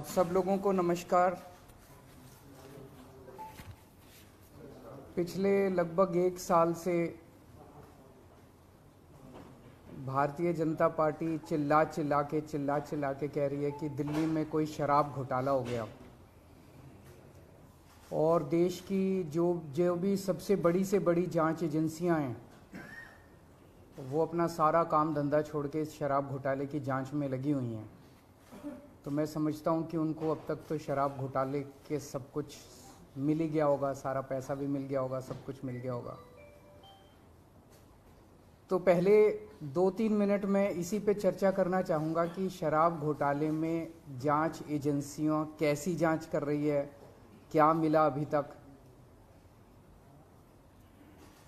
आप सब लोगों को नमस्कार। पिछले लगभग एक साल से भारतीय जनता पार्टी चिल्ला चिल्ला के, चिल्ला चिल्ला के कह रही है कि दिल्ली में कोई शराब घोटाला हो गया। और देश की जो जो भी सबसे बड़ी से बड़ी जाँच एजेंसियाँ हैं, वो अपना सारा काम धंधा छोड़ के इस शराब घोटाले की जाँच में लगी हुई हैं। तो मैं समझता हूँ कि उनको अब तक तो शराब घोटाले के सब कुछ मिल ही गया होगा, सारा पैसा भी मिल गया होगा, सब कुछ मिल गया होगा। तो पहले दो तीन मिनट में इसी पे चर्चा करना चाहूँगा कि शराब घोटाले में जाँच एजेंसियों कैसी जाँच कर रही है, क्या मिला अभी तक।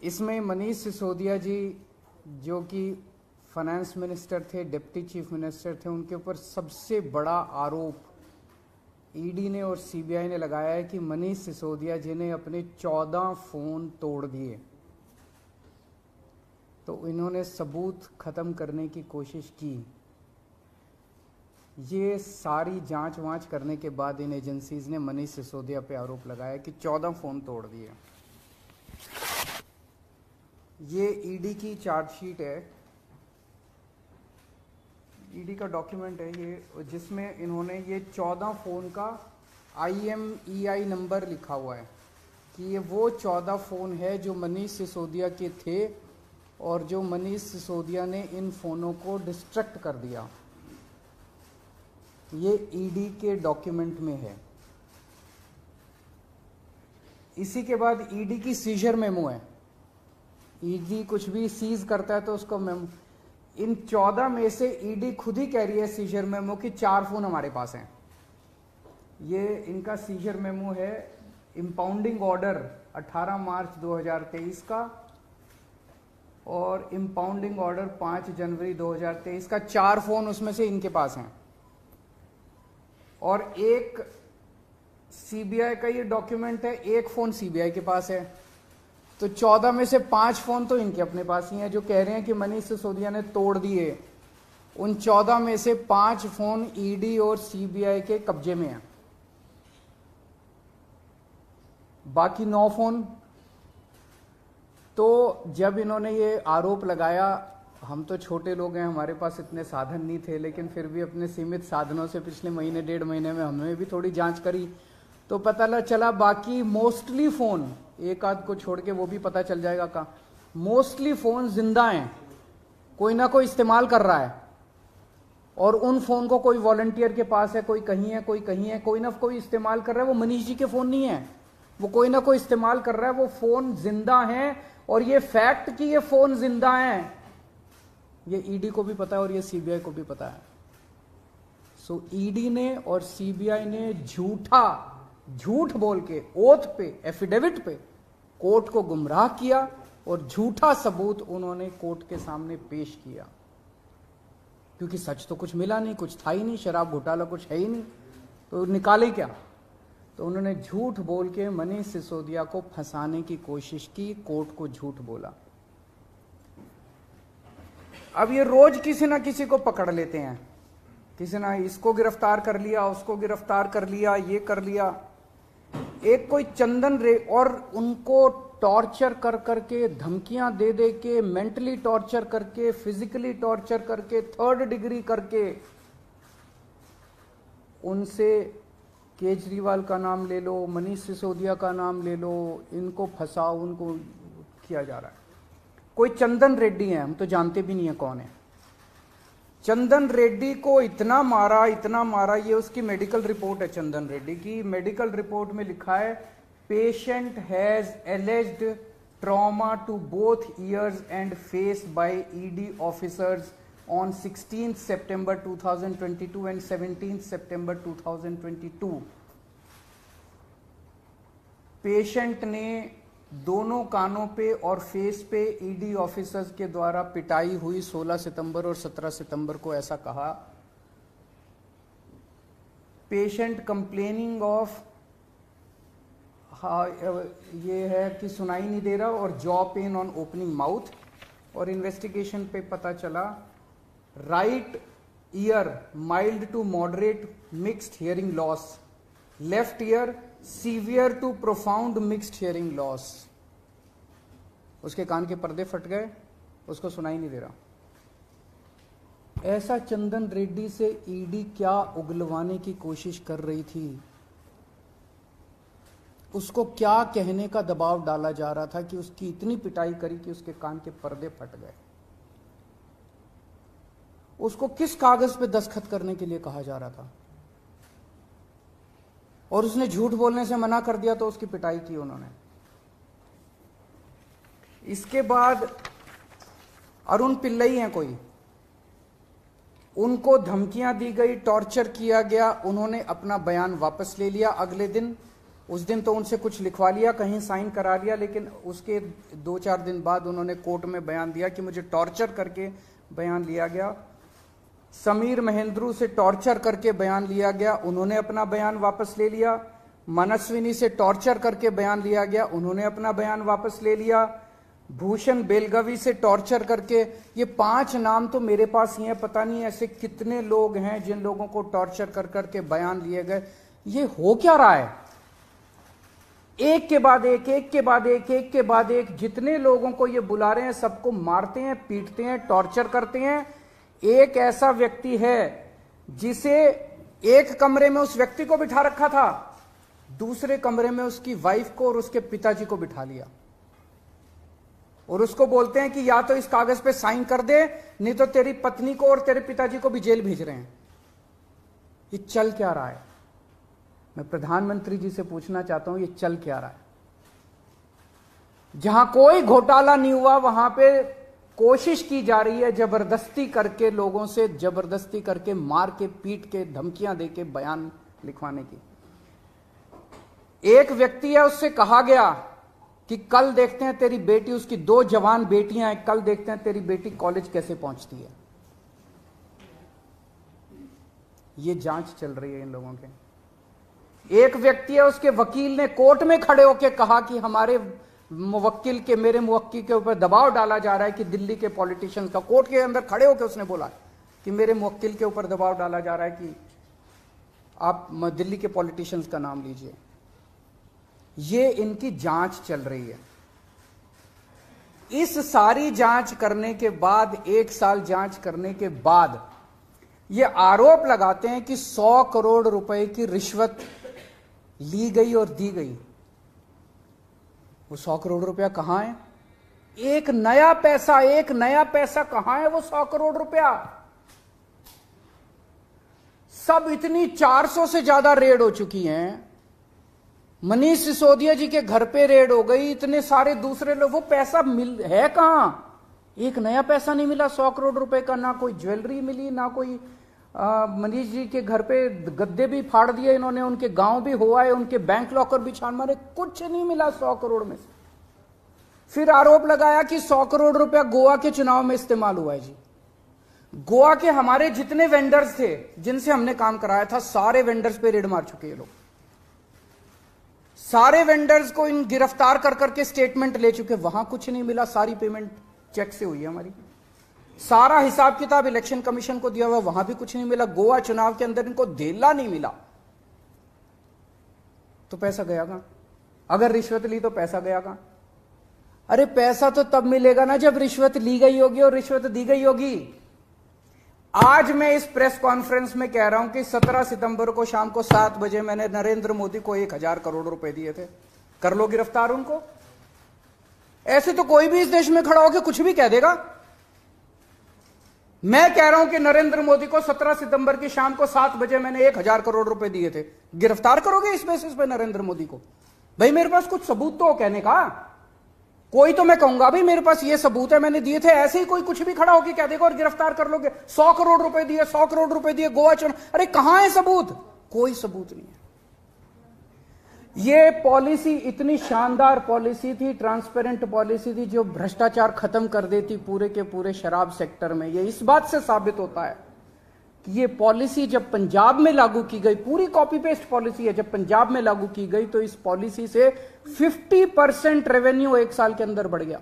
इसमें मनीष सिसोदिया जी, जो कि फाइनेंस मिनिस्टर थे डिप्टी चीफ मिनिस्टर थे, उनके ऊपर सबसे बड़ा आरोप ईडी ने और सीबीआई ने लगाया है कि मनीष सिसोदिया जी ने अपने चौदह फ़ोन तोड़ दिए। तो इन्होंने सबूत खत्म करने की कोशिश की। ये सारी जाँच वांच करने के बाद इन एजेंसीज ने मनीष सिसोदिया पे आरोप लगाया कि चौदह फ़ोन तोड़ दिए। ये ईडी की चार्जशीट है। ईडी का डॉक्यूमेंट है ये, जिसमें इन्होंने ये चौदह फ़ोन का आईएमईआई नंबर लिखा हुआ है कि ये वो चौदह फ़ोन है जो मनीष सिसोदिया के थे और जो मनीष सिसोदिया ने इन फ़ोनों को डिस्ट्रक्ट कर दिया। ये ईडी के डॉक्यूमेंट में है। इसी के बाद ईडी की सीजर मेमो है। ईडी कुछ भी सीज करता है तो उसको मेमो इन चौदह में से ईडी खुद ही कह रही है सीजर मेमो की चार फ़ोन हमारे पास हैं। ये इनका सीजर मेमो है इम्पाउंडिंग ऑर्डर 18 मार्च 2023 का और इम्पाउंडिंग ऑर्डर 5 जनवरी 2023 का चार फ़ोन उसमें से इनके पास हैं। और एक सीबीआई का ये डॉक्यूमेंट है, एक फ़ोन सीबीआई के पास है। तो चौदह में से पाँच फ़ोन तो इनके अपने पास ही हैं, जो कह रहे हैं कि मनीष सिसोदिया ने तोड़ दिए। उन चौदह में से पाँच फ़ोन ईडी और सीबीआई के कब्जे में हैं। बाकी नौ फ़ोन तो जब इन्होंने ये आरोप लगाया, हम तो छोटे लोग हैं, हमारे पास इतने साधन नहीं थे, लेकिन फिर भी अपने सीमित साधनों से पिछले महीने, डेढ़ महीने में हमने भी थोड़ी जाँच करी तो पता चला बाकी मोस्टली फ़ोन एक आध को छोड़ के वो भी पता चल जाएगा का मोस्टली फ़ोन ज़िंदा हैं। कोई ना कोई इस्तेमाल कर रहा है। और उन फ़ोन को कोई वॉलंटियर के पास है कोई कहीं है कोई कहीं है कोई ना कोई इस्तेमाल कर रहा है वो मनीष जी के फ़ोन नहीं है। वो कोई ना कोई इस्तेमाल कर रहा है वो फ़ोन ज़िंदा है और ये फैक्ट कि ये फ़ोन ज़िंदा है ये ईडी को भी पता है और ये सीबीआई को भी पता है। सो so, ईडी ने और सीबीआई ने झूठा झूठ बोल के ओथ पे एफिडेविट पे कोर्ट को गुमराह किया और झूठा सबूत उन्होंने कोर्ट के सामने पेश किया। क्योंकि सच तो कुछ मिला नहीं, कुछ था ही नहीं, शराब घोटाला कुछ है ही नहीं। तो निकाले क्या? तो उन्होंने झूठ बोल के मनीष सिसोदिया को फंसाने की कोशिश की, कोर्ट को झूठ बोला। अब ये रोज किसी ना किसी को पकड़ लेते हैं। किसी ना इसको गिरफ़्तार कर लिया, उसको गिरफ़्तार कर लिया, ये कर लिया। एक कोई चंदन रे और उनको टॉर्चर कर करके धमकियाँ दे दे के मेंटली टॉर्चर करके फिजिकली टॉर्चर करके थर्ड डिग्री करके, उनसे केजरीवाल का नाम ले लो, मनीष सिसोदिया का नाम ले लो, इनको फंसाओ, उनको किया जा रहा है। कोई चंदन रेड्डी है, हम तो जानते भी नहीं है कौन है। चंदन रेड्डी को इतना मारा इतना मारा, ये उसकी मेडिकल रिपोर्ट है चंदन रेड्डी की। मेडिकल रिपोर्ट में लिखा है patient has alleged trauma to both ears and face by ED officers on 16 सितंबर 2022 एंड 17 सितंबर 2022 पेशेंट ने दोनों कानों पे और फेस पे ईडी ऑफिसर्स के द्वारा पिटाई हुई 16 सितंबर और 17 सितंबर को ऐसा कहा। पेशेंट कंप्लेनिंग ऑफ़ ये है कि सुनाई नहीं दे रहा और jaw pain on opening mouth और इन्वेस्टिगेशन पे पता चला right ear mild to moderate mixed hearing loss left ear severe to profound mixed hearing loss उसके कान के पर्दे फट गए, उसको सुनाई नहीं दे रहा। ऐसा चंदन रेड्डी से ईडी क्या उगलवाने की कोशिश कर रही थी? उसको क्या कहने का दबाव डाला जा रहा था कि उसकी इतनी पिटाई करी कि उसके कान के पर्दे फट गए? उसको किस कागज़ पे दस्खत करने के लिए कहा जा रहा था? और उसने झूठ बोलने से मना कर दिया तो उसकी पिटाई की उन्होंने। इसके बाद अरुण पिल्लई हैं कोई। उनको धमकियाँ दी गई, टॉर्चर किया गया, उन्होंने अपना बयान वापस ले लिया अगले दिन। उस दिन तो उनसे कुछ लिखवा लिया, कहीं साइन करा लिया, लेकिन उसके दो चार दिन बाद उन्होंने कोर्ट में बयान दिया कि मुझे टॉर्चर करके बयान लिया गया। समीर महेंद्रू से टॉर्चर करके बयान लिया गया, उन्होंने अपना बयान वापस ले लिया। मनस्विनी से टॉर्चर करके बयान लिया गया, उन्होंने अपना बयान वापस ले लिया। भूषण बेलगवी से टॉर्चर करके, ये पाँच नाम तो मेरे पास ही है, पता नहीं ऐसे कितने लोग हैं जिन लोगों को टॉर्चर कर करके बयान लिए गए। ये हो क्या रहा है? एक के बाद एक एक के बाद एक एक के बाद एक, जितने लोगों को ये बुला रहे हैं, सबको मारते हैं, पीटते हैं, टॉर्चर करते हैं एक ऐसा व्यक्ति है जिसे एक कमरे में उस व्यक्ति को बिठा रखा था, दूसरे कमरे में उसकी वाइफ को और उसके पिताजी को बिठा लिया। और उसको बोलते हैं कि या तो इस कागज़ पे साइन कर दे, नहीं तो तेरी पत्नी को और तेरे पिताजी को भी जेल भेज रहे हैं। ये चल क्या रहा है? मैं प्रधानमंत्री जी से पूछना चाहता हूँ, ये चल क्या रहा है? जहाँ कोई घोटाला नहीं हुआ, वहाँ पे कोशिश की जा रही है ज़बरदस्ती करके लोगों से, ज़बरदस्ती करके मार के, पीट के, धमकियाँ दे के बयान लिखवाने की। एक व्यक्ति है, उससे कहा गया कि कल देखते हैं तेरी बेटी, उसकी दो जवान बेटियाँ हैं, कल देखते हैं तेरी बेटी कॉलेज कैसे पहुँचती है। ये जाँच चल रही है इन लोगों के। एक व्यक्ति है, उसके वकील ने कोर्ट में खड़े होकर कहा कि हमारे मुवक्किल के, मेरे मुवक्किल के ऊपर दबाव डाला जा रहा है कि दिल्ली के पॉलिटिशियंस का कोर्ट के अंदर खड़े होकर उसने बोला कि मेरे मुवक्किल के ऊपर दबाव डाला जा रहा है कि आप दिल्ली के पॉलिटिशियंस का नाम लीजिए। ये इनकी जाँच चल रही है। इस सारी जाँच करने के बाद, एक साल जाँच करने के बाद, ये आरोप लगाते हैं कि 100 करोड़ रुपए की रिश्वत ली गई और दी गई। वो 100 करोड़ रुपया कहाँ है? एक नया पैसा, एक नया पैसा कहाँ है वो सौ करोड़ रुपया? सब इतनी 400 से ज़्यादा रेड हो चुकी हैं। मनीष सिसोदिया जी के घर पे रेड हो गई, इतने सारे दूसरे लोग, वो पैसा मिल, है कहाँ? एक नया पैसा नहीं मिला, सौ करोड़ रुपए का, ना कोई ज्वेलरी मिली, ना कोई मनीष जी के घर पे गद्दे भी फाड़ दिए इन्होंने, उनके गाँव भी हुआ है उनके बैंक लॉकर भी छान मारे, कुछ नहीं मिला सौ करोड़ में से। फिर आरोप लगाया कि सौ करोड़ रुपया गोवा के चुनाव में इस्तेमाल हुआ है जी। गोवा के हमारे जितने वेंडर्स थे, जिनसे हमने काम कराया था, सारे वेंडर्स पे रेड मार चुके हैं लोग। सारे वेंडर्स को इन गिरफ़्तार कर करके स्टेटमेंट ले चुके, वहाँ कुछ नहीं मिला, सारी पेमेंट चेक से हुई है हमारी। सारा हिसाब किताब इलेक्शन कमीशन को दिया हुआ, वहाँ भी कुछ नहीं मिला। गोवा चुनाव के अंदर इनको धेला नहीं मिला। तो पैसा गया कहाँ? अगर रिश्वत ली तो पैसा गया कहाँ? अरे पैसा तो तब मिलेगा ना जब रिश्वत ली गई होगी और रिश्वत दी गई होगी। आज मैं इस प्रेस कॉन्फ्रेंस में कह रहा हूँ कि 17 सितंबर को शाम को सात बजे मैंने नरेंद्र मोदी को एक हज़ार करोड़ रुपए दिए थे। कर लो गिरफ़्तार उनको। ऐसे तो कोई भी इस देश में खड़ा होकर कुछ भी कह देगा। मैं कह रहा हूँ कि नरेंद्र मोदी को 17 सितंबर की शाम को सात बजे मैंने एक हज़ार करोड़ रुपए दिए थे। गिरफ़्तार करोगे इस बेसिस पे नरेंद्र मोदी को? भाई, मेरे पास कुछ सबूत तो कहने का। कोई तो मैं कहूँगा, भाई, मेरे पास ये सबूत है, मैंने दिए थे। ऐसे ही कोई कुछ भी खड़ा होकर कह देगा, और गिरफ़्तार कर लोगे। सौ करोड़ रुपए दिए, सौ करोड़ रुपए दिए, गोवा चुनाव अरे, कहाँ है सबूत? कोई सबूत नहीं है। ये पॉलिसी इतनी शानदार पॉलिसी थी ट्रांसपेरेंट पॉलिसी थी, जो भ्रष्टाचार खत्म कर देती पूरे के पूरे शराब सेक्टर में। ये इस बात से साबित होता है कि ये पॉलिसी जब पंजाब में लागू की गई, पूरी कॉपी पेस्ट पॉलिसी है, जब पंजाब में लागू की गई तो इस पॉलिसी से 50 परसेंट रेवेन्यू एक साल के अंदर बढ़ गया।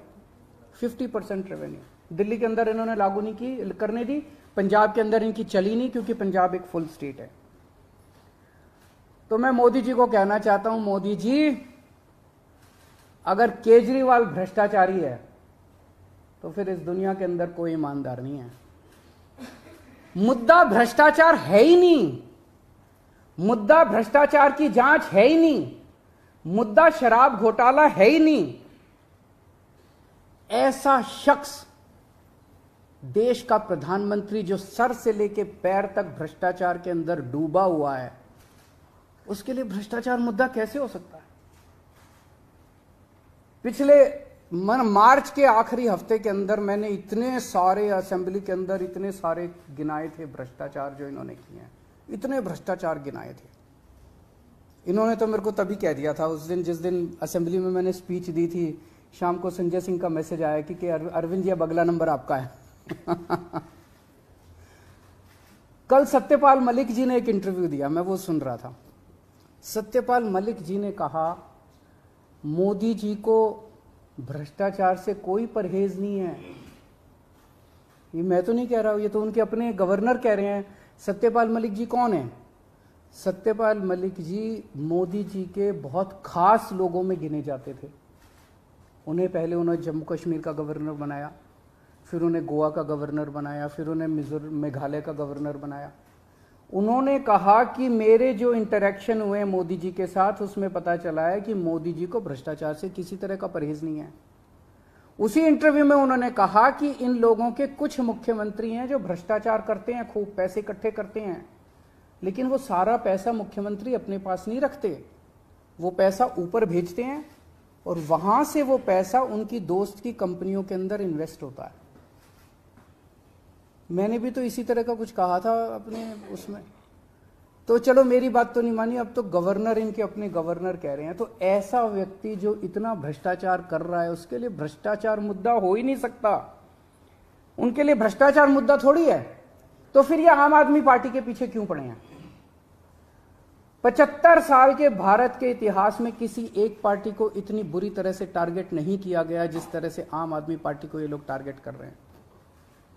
50 परसेंट रेवेन्यू दिल्ली के अंदर इन्होंने लागू नहीं की, करने दी, पंजाब के अंदर इनकी चली नहीं, क्योंकि पंजाब एक फुल स्टेट है। तो मैं मोदी जी को कहना चाहता हूँ, मोदी जी, अगर केजरीवाल भ्रष्टाचारी है तो फिर इस दुनिया के अंदर कोई ईमानदार नहीं है। मुद्दा भ्रष्टाचार है ही नहीं। मुद्दा भ्रष्टाचार की जाँच है ही नहीं। मुद्दा शराब घोटाला है ही नहीं। ऐसा शख्स देश का प्रधानमंत्री जो सर से लेके पैर तक भ्रष्टाचार के अंदर डूबा हुआ है उसके लिए भ्रष्टाचार मुद्दा कैसे हो सकता है? पिछले मन मार्च के आखिरी हफ़्ते के अंदर मैंने इतने सारे असेंबली के अंदर इतने सारे गिनाए थे भ्रष्टाचार जो इन्होंने किए हैं। इतने भ्रष्टाचार गिनाए थे। इन्होंने तो मेरे को तभी कह दिया था उस दिन जिस दिन असेंबली में मैंने स्पीच दी थी शाम को संजय सिंह का मैसेज आया कि, कि अरविंद जी अब अगला नंबर आपका है। कल सत्यपाल मलिक जी ने एक इंटरव्यू दिया मैं वो सुन रहा था। सत्यपाल मलिक जी ने कहा, मोदी जी को भ्रष्टाचार से कोई परहेज नहीं है. ये मैं तो नहीं कह रहा हूँ, ये तो उनके अपने गवर्नर कह रहे हैं। सत्यपाल मलिक जी कौन है? सत्यपाल मलिक जी मोदी जी के बहुत खास लोगों में गिने जाते थे। उन्हें पहले उन्होंने जम्मू कश्मीर का गवर्नर बनाया, फिर उन्हें गोवा का गवर्नर बनाया, फिर उन्हें मिजोर, मेघालय का गवर्नर बनाया। उन्होंने कहा कि मेरे जो इंटरेक्शन हुए मोदी जी के साथ, उसमें पता चला है कि मोदी जी को भ्रष्टाचार से किसी तरह का परहेज नहीं है। उसी इंटरव्यू में उन्होंने कहा कि इन लोगों के कुछ मुख्यमंत्री हैं जो भ्रष्टाचार करते हैं, खूब पैसे इकट्ठे करते हैं, लेकिन वो सारा पैसा मुख्यमंत्री अपने पास नहीं रखते। वो पैसा ऊपर भेजते हैं और वहाँ से वो पैसा उनकी दोस्त की कंपनियों के अंदर इन्वेस्ट होता है। मैंने भी तो इसी तरह का कुछ कहा था अपने उसमें। तो चलो, मेरी बात तो नहीं मानी। अब तो गवर्नर, इनके अपने गवर्नर कह रहे हैं। तो ऐसा व्यक्ति जो इतना भ्रष्टाचार कर रहा है, उसके लिए भ्रष्टाचार मुद्दा हो ही नहीं सकता। उनके लिए भ्रष्टाचार मुद्दा थोड़ी है। तो फिर ये आम आदमी पार्टी के पीछे क्यों पड़े हैं? पचहत्तर साल के भारत के इतिहास में किसी एक पार्टी को इतनी बुरी तरह से टारगेट नहीं किया गया, जिस तरह से आम आदमी पार्टी को ये लोग टारगेट कर रहे हैं।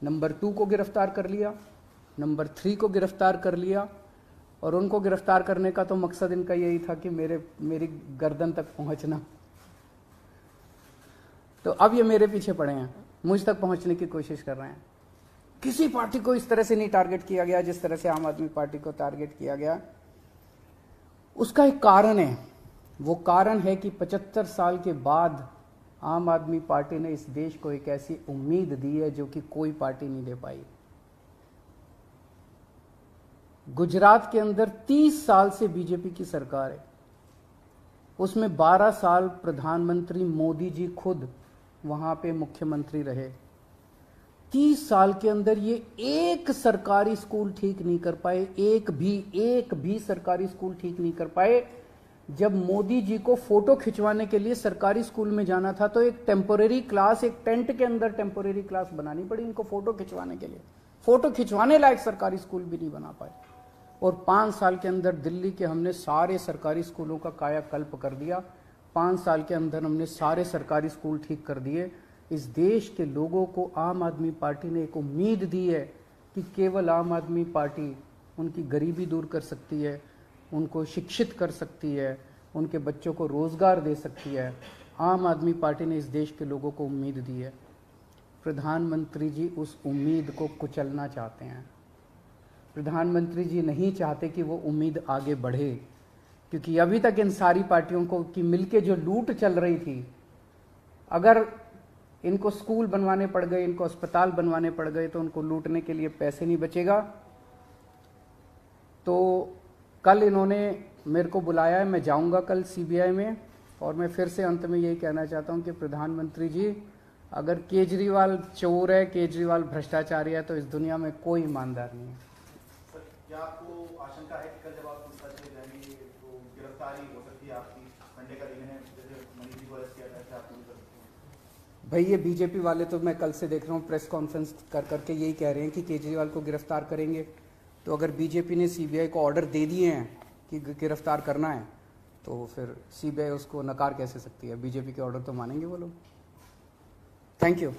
नंबर टू को गिरफ़्तार कर लिया, नंबर थ्री को गिरफ़्तार कर लिया, और उनको गिरफ़्तार करने का तो मकसद इनका यही था कि मेरे, मेरी गर्दन तक पहुँचना। तो अब ये मेरे पीछे पड़े हैं, मुझ तक पहुँचने की कोशिश कर रहे हैं। किसी पार्टी को इस तरह से नहीं टारगेट किया गया, जिस तरह से आम आदमी पार्टी को टारगेट किया गया। उसका एक कारण है, वो कारण है कि 75 साल के बाद आम आदमी पार्टी ने इस देश को एक ऐसी उम्मीद दी है जो कि कोई पार्टी नहीं दे पाई। गुजरात के अंदर 30 साल से बीजेपी की सरकार है। उसमें 12 साल प्रधानमंत्री मोदी जी खुद वहाँ पे मुख्यमंत्री रहे। 30 साल के अंदर ये एक सरकारी स्कूल ठीक नहीं कर पाए, एक भी एक भी सरकारी स्कूल ठीक नहीं कर पाए। जब मोदी जी को फ़ोटो खिंचवाने के लिए सरकारी स्कूल में जाना था तो एक टेम्पोरेरी क्लास एक टेंट के अंदर टेम्पोरेरी क्लास बनानी पड़ी इनको फ़ोटो खिंचवाने के लिए। फ़ोटो खिंचवाने लायक सरकारी स्कूल भी नहीं बना पाए। और पाँच साल के अंदर दिल्ली के हमने सारे सरकारी स्कूलों का कायाकल्प कर दिया। पाँच साल के अंदर हमने सारे सरकारी स्कूल ठीक कर दिए। इस देश के लोगों को आम आदमी पार्टी ने एक उम्मीद दी है कि केवल आम आदमी पार्टी उनकी गरीबी दूर कर सकती है। उनको शिक्षित कर सकती है, उनके बच्चों को रोज़गार दे सकती है। आम आदमी पार्टी ने इस देश के लोगों को उम्मीद दी है। प्रधानमंत्री जी उस उम्मीद को कुचलना चाहते हैं। प्रधानमंत्री जी नहीं चाहते कि वो उम्मीद आगे बढ़े, क्योंकि अभी तक इन सारी पार्टियों को की मिलके जो लूट चल रही थी, अगर इनको स्कूल बनवाने पड़ गए, इनको अस्पताल बनवाने पड़ गए तो उनको लूटने के लिए पैसे नहीं बचेगा। तो कल इन्होंने मेरे को बुलाया है मैं जाऊँगा कल सीबीआई में और मैं फिर से अंत में यही कहना चाहता हूँ कि प्रधानमंत्री जी अगर केजरीवाल चोर है केजरीवाल भ्रष्टाचारी है तो इस दुनिया में कोई ईमानदार नहीं है। है तो हो है है भाई ये बीजेपी वाले तो मैं कल से देख रहा हूँ प्रेस कॉन्फ्रेंस कर करके यही कह रहे हैं कि केजरीवाल को गिरफ़्तार करेंगे। तो अगर बीजेपी ने सीबीआई को ऑर्डर दे दिए हैं कि गिरफ़्तार करना है तो फिर सीबीआई उसको नकार कैसे सकती है? बीजेपी के ऑर्डर तो मानेंगे वो लोग। Thank you